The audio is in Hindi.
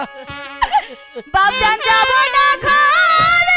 बाप जान जाबो ना घरे